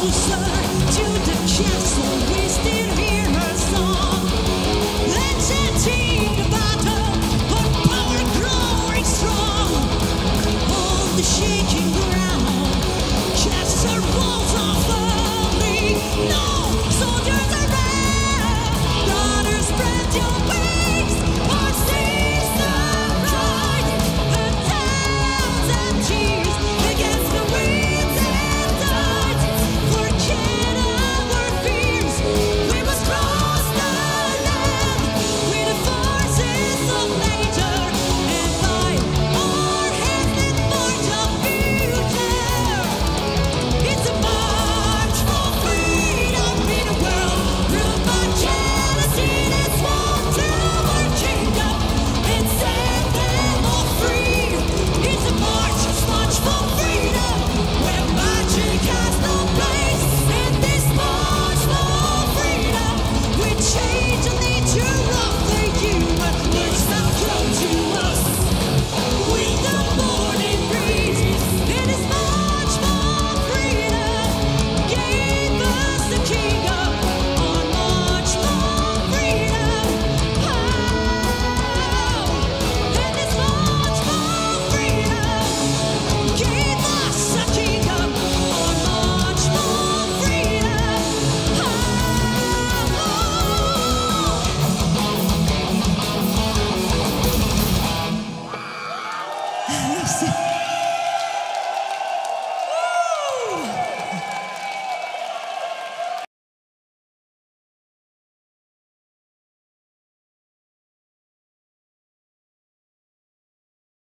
closer to the castle.